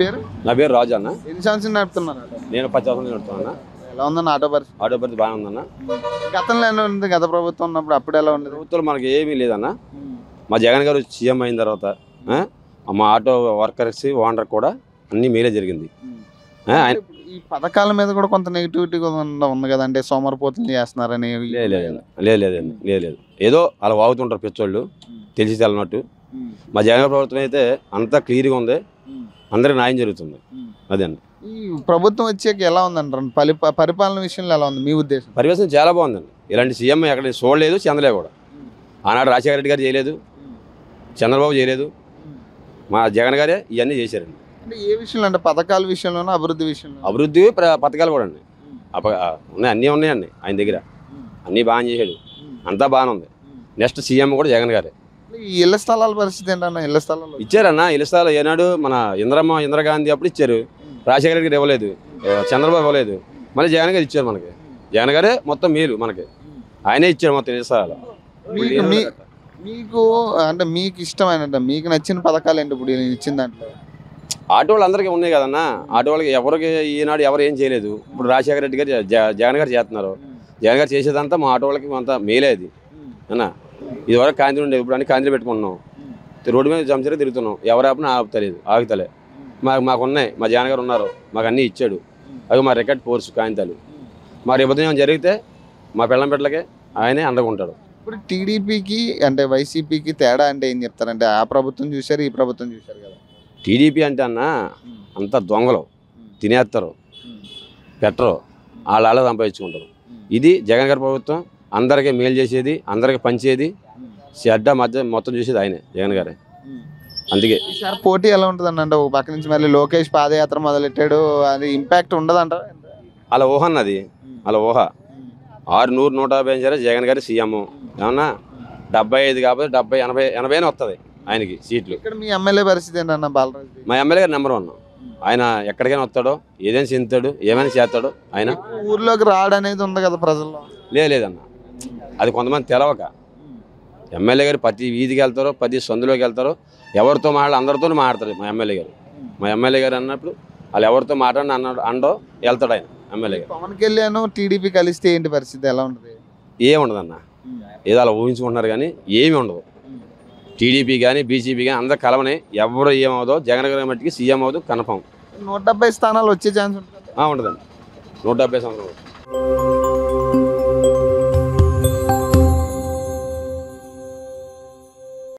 పేరు? నా పేరు రాజు అన్న. ఎన్ని సంవత్సరం నడుపుతున్నారు? నేను పది సంవత్సరాలు నడుపుతున్నా ఎలా ఉందన్న ఆటో పరిస్థితి? ఆటో పరిస్థితి బాగానే ఉందన్న. గతంలో ఎలా ఉంది గత ప్రభుత్వం ఉన్నప్పుడు అప్పుడు ఎలా ఉండదు? ప్రభుత్వం మనకి ఏమీ లేదన్న. మా జగన్ గారు సీఎం అయిన తర్వాత మా ఆటో వర్కర్స్ ఓనర్ కూడా అన్ని మేలే జరిగింది. ఈ పథకాల మీద కూడా కొంత నెగిటివిటీ ఉంది కదా? అంటే సోమరిపోతులు చేస్తున్నారని లేదు లేదు ఏదో అలా వాగుతుంటారు పిచ్చోళ్ళు తెలిసి తెలనట్టు. మా జగన్ ప్రభుత్వం అయితే అంతా క్లియర్గా ఉంది. అందరికి న్యాయం జరుగుతుంది. అదండి ఈ ప్రభుత్వం వచ్చాక ఎలా ఉందంటారు పలి పరిపాలన విషయంలో ఎలా ఉంది మీ ఉద్దేశం? పరివేశం చాలా బాగుందండి. ఇలాంటి సీఎం ఎక్కడ చూడలేదు చెందలే కూడా. ఆనాడు రాజశేఖర రెడ్డి గారు చేయలేదు. చంద్రబాబు చేయలేదు. మా జగన్ గారే ఇవన్నీ చేశారండి. అంటే ఏ విషయంలో అంటే పథకాల విషయంలోనూ అభివృద్ధి విషయంలో అభివృద్ధి పథకాలు కూడా అండి. అప ఉన్నాయి అన్నీ ఉన్నాయండి ఆయన దగ్గర. అన్నీ బాగా చేశాడు. అంతా బాగానే ఉంది. నెక్స్ట్ సీఎం కూడా జగన్ గారే. ఈ ఇళ్ళ స్థలాల పరిస్థితి ఏంటన్నా? ఇళ్ళ స్థలాలు? ఇచ్చారన్న. ఇలుస్తాలు ఏనాడు మన ఇంద్రమ్మ ఇందిరాగాంధీ అప్పుడు ఇచ్చారు. రాజశేఖర రెడ్డి గారు ఇవ్వలేదు. చంద్రబాబు ఇవ్వలేదు. మళ్ళీ జగన్ గారు ఇచ్చారు మనకి. జగన్ గారే మొత్తం మేలు మనకి. ఆయనే ఇచ్చారు మొత్తం మీకు మీ- మీకు అంటే మీకు ఇష్టమైన అంటే మీకు నచ్చిన పథకాలు ఏంటి ఇప్పుడు ఇచ్చిన దాంట్లో? ఆటో వాళ్ళందరికీ ఉన్నాయి కదన్న. ఆటో వాళ్ళకి ఎవరికి ఈనాడు ఎవరు ఏం చేయలేదు. ఇప్పుడు రాజశేఖర రెడ్డి గారు జగన్ గారు చేస్తున్నారు. జగన్ గారు చేసేదంతా మా ఆటో వాళ్ళకి అంతా మేలే అది. అన్న. ఇదివరకు కాంతి ఉండే ఇప్పుడు అన్ని కాంతిలో పెట్టుకుంటున్నాం. రోడ్డు మీద జంచరే తిరుగుతున్నాం. ఎవరు ఆపినా ఆపుతలేదు ఆగుతలే. మాకు మాకు ఉన్నాయి మా జగన్ గారు ఉన్నారు మాకు అన్నీ ఇచ్చాడు. అవి మా రికార్డ్ ఫోర్స్ కాంతాలు మా రేపు ఏమైనా జరిగితే మా పిల్లం బిడ్డలకే ఆయనే అండగా ఉంటాడు ఇప్పుడు టీడీపీకి అంటే వైసీపీకి తేడా అంటే ఏం చెప్తారంటే ఆ ప్రభుత్వం చూశారు ఈ ప్రభుత్వం చూశారు కదా. టీడీపీ అంటే అన్న అంత దొంగలు తినేస్తారు పెట్టరు వాళ్ళు అలా సంపాదించుకుంటారు. ఇది జగన్ గారి ప్రభుత్వం అందరికీ మేలు చేసేది అందరికీ పంచేది చెడ్డ మధ్య మొత్తం చూసేది ఆయనే జగన్ గారే. అందుకే. ఈసారి పోటీ ఎలా ఉంటుంది అంటే? ఒక పక్క నుంచి మళ్ళీ లోకేష్ పాదయాత్ర మొదలెట్టాడు అది ఇంపాక్ట్ ఉండదంట? అలా ఊహ అన్నది. అలా ఊహ. ఆరు నూరు నూట యాభై సరే జగన్ గారి సీఎం. ఏమన్నా? డెబ్బై ఐదు కాకపోతే డెబ్బై ఎనభై ఎనభైనే వస్తుంది ఆయనకి సీట్లు. ఇక్కడ మీ ఎమ్మెల్యే పరిస్థితి ఏంటన్న బాలరాజు మా ఎమ్మెల్యే గారు నెంబర్ వన్. ఆయన ఎక్కడికైనా వస్తాడో ఏదైనా చెందుతాడు ఏమైనా చేస్తాడో ఆయన. ఊర్లోకి రాడు అనేది ఉంది కదా ప్రజల్లో. లేదన్న. అది కొంతమంది తెలవక. ఎమ్మెల్యే గారు ప్రతి వీధికి వెళ్తారో ప్రతి సందులోకి వెళ్తారో ఎవరితో మాట్లాడి అందరితో మాట్లాడతారు మా ఎమ్మెల్యే గారు. మా ఎమ్మెల్యే గారు అన్నప్పుడు వాళ్ళు ఎవరితో మాట్లాడిన అన్నాడు అండో వెళ్తాడు ఆయన ఎమ్మెల్యే గారు. పవన్ కళ్యాణ్ టీడీపీ కలిస్తే ఏంటి పరిస్థితి? ఎలా ఉంటుంది? ఏమి ఉండదన్న ఏదో అలా ఊహించుకుంటున్నారు కానీ ఏమీ ఉండదు. టీడీపీ కానీ బీజేపీ కానీ అందరు కలవని ఎవరు ఏమవుదో జగన్ గారి మట్టికి సీఎం అవుదు కన్ఫామ్ నూట డెబ్బై స్థానాలు వచ్చే ఛాన్స్ ఉంటుంది ఉండదండి నూట డెబ్బై సంవత్సరం